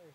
others.